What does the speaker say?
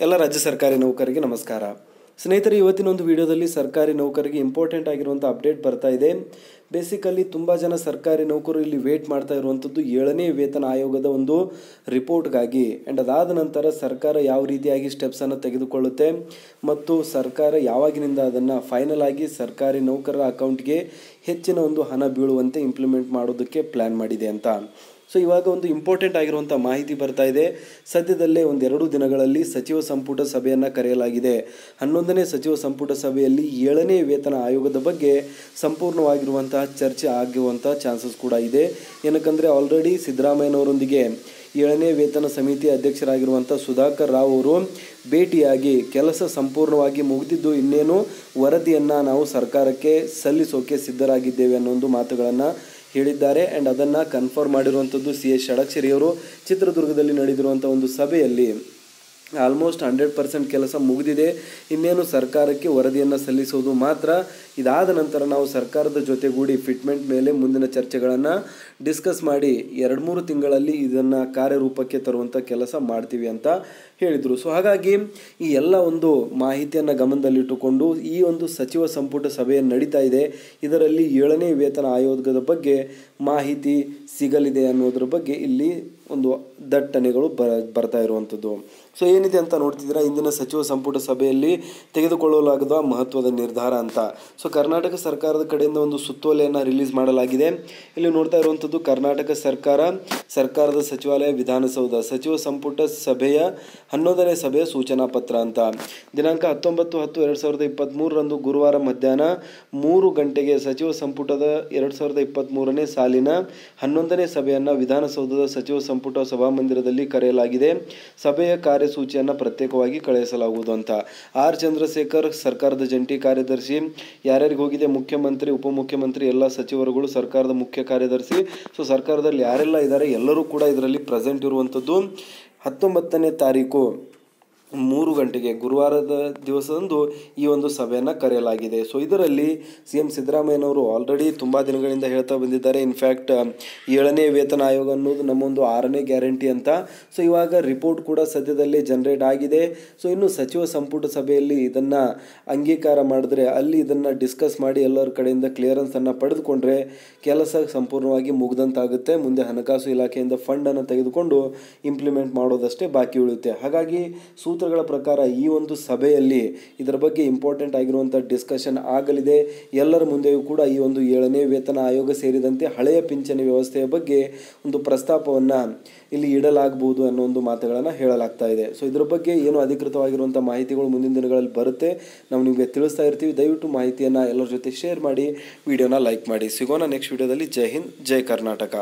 ಎಲ್ಲ ರಾಜ್ಯ ಸರ್ಕಾರಿ ನೌಕರಿಗೆ ನಮಸ್ಕಾರ. ಸ್ನೇಹಿತರೆ, ಇವತ್ತಿನ ಒಂದು ವಿಡಿಯೋದಲ್ಲಿ ಸರ್ಕಾರಿ ನೌಕರಿಗೆ ಇಂಪಾರ್ಟೆಂಟ್ ಆಗಿರುವಂಥ ಅಪ್ಡೇಟ್ ಬರ್ತಾ ಇದೆ. ಬೇಸಿಕಲಿ ತುಂಬ ಜನ ಸರ್ಕಾರಿ ನೌಕರರು ಇಲ್ಲಿ ವೇಟ್ ಮಾಡ್ತಾ ಇರುವಂಥದ್ದು ಏಳನೇ ವೇತನ ಆಯೋಗದ ಒಂದು ರಿಪೋರ್ಟ್ಗಾಗಿ ಆ್ಯಂಡ್ ಅದಾದ ನಂತರ ಸರ್ಕಾರ ಯಾವ ರೀತಿಯಾಗಿ ಸ್ಟೆಪ್ಸನ್ನು ತೆಗೆದುಕೊಳ್ಳುತ್ತೆ ಮತ್ತು ಸರ್ಕಾರ ಯಾವಾಗಿನಿಂದ ಅದನ್ನು ಫೈನಲ್ ಆಗಿ ಸರ್ಕಾರಿ ನೌಕರರ ಅಕೌಂಟ್ಗೆ ಹೆಚ್ಚಿನ ಒಂದು ಹಣ ಬೀಳುವಂತೆ ಇಂಪ್ಲಿಮೆಂಟ್ ಮಾಡೋದಕ್ಕೆ ಪ್ಲ್ಯಾನ್ ಮಾಡಿದೆ ಅಂತ. ಸೊ ಇವಾಗ ಒಂದು ಇಂಪಾರ್ಟೆಂಟ್ ಆಗಿರುವಂಥ ಮಾಹಿತಿ ಬರ್ತಾ ಇದೆ. ಸದ್ಯದಲ್ಲೇ ಒಂದೆರಡು ದಿನಗಳಲ್ಲಿ ಸಚಿವ ಸಂಪುಟ ಸಭೆಯನ್ನು ಕರೆಯಲಾಗಿದೆ. ಹನ್ನೊಂದನೇ ಸಚಿವ ಸಂಪುಟ ಸಭೆಯಲ್ಲಿ ಏಳನೇ ವೇತನ ಆಯೋಗದ ಬಗ್ಗೆ ಸಂಪೂರ್ಣವಾಗಿರುವಂತಹ ಚರ್ಚೆ ಆಗಿರುವಂಥ ಚಾನ್ಸಸ್ ಕೂಡ ಇದೆ. ಏನಕ್ಕಂದರೆ ಆಲ್ರೆಡಿ ಸಿದ್ದರಾಮಯ್ಯನವರೊಂದಿಗೆ ಏಳನೇ ವೇತನ ಸಮಿತಿ ಅಧ್ಯಕ್ಷರಾಗಿರುವಂಥ ಸುಧಾಕರ್ ರಾವ್ ಅವರು ಭೇಟಿಯಾಗಿ ಕೆಲಸ ಸಂಪೂರ್ಣವಾಗಿ ಮುಗಿದಿದ್ದು ಇನ್ನೇನು ವರದಿಯನ್ನು ನಾವು ಸರ್ಕಾರಕ್ಕೆ ಸಲ್ಲಿಸೋಕೆ ಸಿದ್ಧರಾಗಿದ್ದೇವೆ ಅನ್ನೋ ಮಾತುಗಳನ್ನು ಹೇಳಿದ್ದಾರೆ. ಆ್ಯಂಡ್ ಅದನ್ನು ಕನ್ಫರ್ಮ್ ಮಾಡಿರುವಂಥದ್ದು ಸಿ ಎಸ್ ಷಡಕ್ಷರಿಯವರು ಚಿತ್ರದುರ್ಗದಲ್ಲಿ ನಡೆದಿರುವಂಥ ಒಂದು ಸಭೆಯಲ್ಲಿ ಆಲ್ಮೋಸ್ಟ್ ಹಂಡ್ರೆಡ್ ಪರ್ಸೆಂಟ್ ಕೆಲಸ ಮುಗಿದಿದೆ. ಇನ್ನೇನು ಸರ್ಕಾರಕ್ಕೆ ವರದಿಯನ್ನು ಸಲ್ಲಿಸೋದು ಮಾತ್ರ. ಇದಾದ ನಂತರ ನಾವು ಸರ್ಕಾರದ ಜೊತೆಗೂಡಿ ಫಿಟ್ಮೆಂಟ್ ಮೇಲೆ ಮುಂದಿನ ಚರ್ಚೆಗಳನ್ನು ಡಿಸ್ಕಸ್ ಮಾಡಿ ಎರಡು ಮೂರು ತಿಂಗಳಲ್ಲಿ ಇದನ್ನು ಕಾರ್ಯರೂಪಕ್ಕೆ ತರುವಂಥ ಕೆಲಸ ಮಾಡ್ತೀವಿ ಅಂತ ಹೇಳಿದರು. ಸೊ ಹಾಗಾಗಿ ಈ ಎಲ್ಲ ಒಂದು ಮಾಹಿತಿಯನ್ನು ಗಮನದಲ್ಲಿಟ್ಟುಕೊಂಡು ಈ ಒಂದು ಸಚಿವ ಸಂಪುಟ ಸಭೆಯನ್ನು ನಡೀತಾ ಇದೆ. ಇದರಲ್ಲಿ ಏಳನೇ ವೇತನ ಆಯೋಗದ ಬಗ್ಗೆ ಮಾಹಿತಿ ಸಿಗಲಿದೆ ಅನ್ನೋದ್ರ ಬಗ್ಗೆ ಇಲ್ಲಿ ಒಂದು ದಟ್ಟಣೆಗಳು ಬರ, ಬರ್ತಾ ಇರುವಂಥದ್ದು. ಸೊ ಏನಿದೆ ಅಂತ ನೋಡ್ತಿದ್ದೀರಾ? ಇಂದಿನ ಸಚಿವ ಸಂಪುಟ ಸಭೆಯಲ್ಲಿ ತೆಗೆದುಕೊಳ್ಳಲಾಗದ ಮಹತ್ವದ ನಿರ್ಧಾರ ಅಂತ. ಸೊ ಕರ್ನಾಟಕ ಸರ್ಕಾರದ ಕಡೆಯಿಂದ ಒಂದು ಸುತ್ತೋಲೆಯನ್ನು ರಿಲೀಸ್ ಮಾಡಲಾಗಿದೆ. ಇಲ್ಲಿ ನೋಡ್ತಾ ಇರುವಂಥದ್ದು ಕರ್ನಾಟಕ ಸರ್ಕಾರ, ಸರ್ಕಾರದ ಸಚಿವಾಲಯ ವಿಧಾನಸೌಧ, ಸಚಿವ ಸಂಪುಟ ಸಭೆಯ ಹನ್ನೊಂದನೇ ಸಭೆಯ ಸೂಚನಾ ಪತ್ರ ಅಂತ. ದಿನಾಂಕ ಹತ್ತೊಂಬತ್ತು ಹತ್ತು ಎರಡು ಸಾವಿರದ ಇಪ್ಪತ್ತ್ಮೂರರಂದು ಗುರುವಾರ ಮಧ್ಯಾಹ್ನ ಮೂರು ಗಂಟೆಗೆ ಸಚಿವ ಸಂಪುಟದ ಎರಡು ಸಾವಿರದ ಇಪ್ಪತ್ತ್ಮೂರನೇ ಸಾಲಿನ ಹನ್ನೊಂದನೇ ಸಭೆಯನ್ನು ವಿಧಾನಸೌಧದ ಸಚಿವ ಸಂಪುಟ ಸಭಾಮಂದಿರದಲ್ಲಿ ಕರೆಯಲಾಗಿದೆ. ಸಭೆಯ ಕಾರ್ಯಸೂಚಿಯನ್ನು ಪ್ರತ್ಯೇಕವಾಗಿ ಕಳುಹಿಸಲಾಗುವುದು ಅಂತ. ಆರ್. ಚಂದ್ರಶೇಖರ್ ಸರ್ಕಾರದ ಜಂಟಿ ಕಾರ್ಯದರ್ಶಿ, ಯಾರ್ಯಾರಿಗೆ ಹೋಗಿದೆ? ಮುಖ್ಯಮಂತ್ರಿ, ಉಪಮುಖ್ಯಮಂತ್ರಿ, ಎಲ್ಲ ಸಚಿವರುಗಳು, ಸರ್ಕಾರದ ಮುಖ್ಯ ಕಾರ್ಯದರ್ಶಿ. ಸೊ ಸರ್ಕಾರದಲ್ಲಿ ಯಾರೆಲ್ಲ ಇದ್ದಾರೆ? ಎಲ್ಲರೂ ಕೂಡ ಇದರಲ್ಲಿ ಪ್ರೆಸೆಂಟ್ ಇರುವಂಥದ್ದು ಹತ್ತೊಂಬತ್ತನೇ ತಾರೀಕು. ಮೂರು ಗಂಟೆಗೆ ಗುರುವಾರದ ದಿವಸದಂದು ಈ ಒಂದು ಸಭೆಯನ್ನು ಕರೆಯಲಾಗಿದೆ. ಸೊ ಇದರಲ್ಲಿ ಸಿ ಎಂ ಸಿದ್ದರಾಮಯ್ಯನವರು ಆಲ್ರೆಡಿ ತುಂಬ ದಿನಗಳಿಂದ ಹೇಳ್ತಾ ಬಂದಿದ್ದಾರೆ. ಇನ್ಫ್ಯಾಕ್ಟ್ ಏಳನೇ ವೇತನ ಆಯೋಗ ಅನ್ನೋದು ನಮ್ಮೊಂದು ಆರನೇ ಗ್ಯಾರಂಟಿ ಅಂತ. ಸೊ ಇವಾಗ ರಿಪೋರ್ಟ್ ಕೂಡ ಸದ್ಯದಲ್ಲೇ ಜನರೇಟ್ ಆಗಿದೆ. ಸೊ ಇನ್ನು ಸಚಿವ ಸಂಪುಟ ಸಭೆಯಲ್ಲಿ ಇದನ್ನು ಅಂಗೀಕಾರ ಮಾಡಿದ್ರೆ ಅಲ್ಲಿ ಇದನ್ನು ಡಿಸ್ಕಸ್ ಮಾಡಿ ಎಲ್ಲರ ಕಡೆಯಿಂದ ಕ್ಲಿಯರೆನ್ಸನ್ನು ಪಡೆದುಕೊಂಡ್ರೆ ಕೆಲಸ ಸಂಪೂರ್ಣವಾಗಿ ಮುಗ್ದಂತಾಗುತ್ತೆ. ಮುಂದೆ ಹಣಕಾಸು ಇಲಾಖೆಯಿಂದ ಫಂಡನ್ನು ತೆಗೆದುಕೊಂಡು ಇಂಪ್ಲಿಮೆಂಟ್ ಮಾಡೋದಷ್ಟೇ ಬಾಕಿ ಉಳಿಯುತ್ತೆ. ಹಾಗಾಗಿ ಸೂತ್ರಗಳ ಪ್ರಕಾರ ಈ ಒಂದು ಸಭೆಯಲ್ಲಿ ಇದರ ಬಗ್ಗೆ ಇಂಪಾರ್ಟೆಂಟ್ ಆಗಿರುವಂಥ ಡಿಸ್ಕಷನ್ ಆಗಲಿದೆ. ಎಲ್ಲರ ಮುಂದೆಯೂ ಕೂಡ ಈ ಒಂದು ಏಳನೇ ವೇತನ ಆಯೋಗ ಸೇರಿದಂತೆ ಹಳೆಯ ಪಿಂಚಣಿ ವ್ಯವಸ್ಥೆಯ ಬಗ್ಗೆ ಒಂದು ಪ್ರಸ್ತಾಪವನ್ನು ಇಲ್ಲಿ ಇಡಲಾಗಬಹುದು ಅನ್ನೋ ಒಂದು ಮಾತುಗಳನ್ನು ಹೇಳಲಾಗ್ತಾ ಇದೆ. ಸೊ ಇದರ ಬಗ್ಗೆ ಏನು ಅಧಿಕೃತವಾಗಿರುವಂಥ ಮಾಹಿತಿಗಳು ಮುಂದಿನ ದಿನಗಳಲ್ಲಿ ಬರುತ್ತೆ. ನಾವು ನಿಮಗೆ ತಿಳಿಸ್ತಾ ಇರ್ತೀವಿ. ದಯವಿಟ್ಟು ಮಾಹಿತಿಯನ್ನು ಎಲ್ಲರ ಜೊತೆ ಶೇರ್ ಮಾಡಿ ವಿಡಿಯೋನ ಲೈಕ್ ಮಾಡಿ. ಸಿಗೋಣ ನೆಕ್ಸ್ಟ್ ವಿಡಿಯೋದಲ್ಲಿ ಜೈ ಹಿಂದ್, ಜೈ ಕರ್ನಾಟಕ.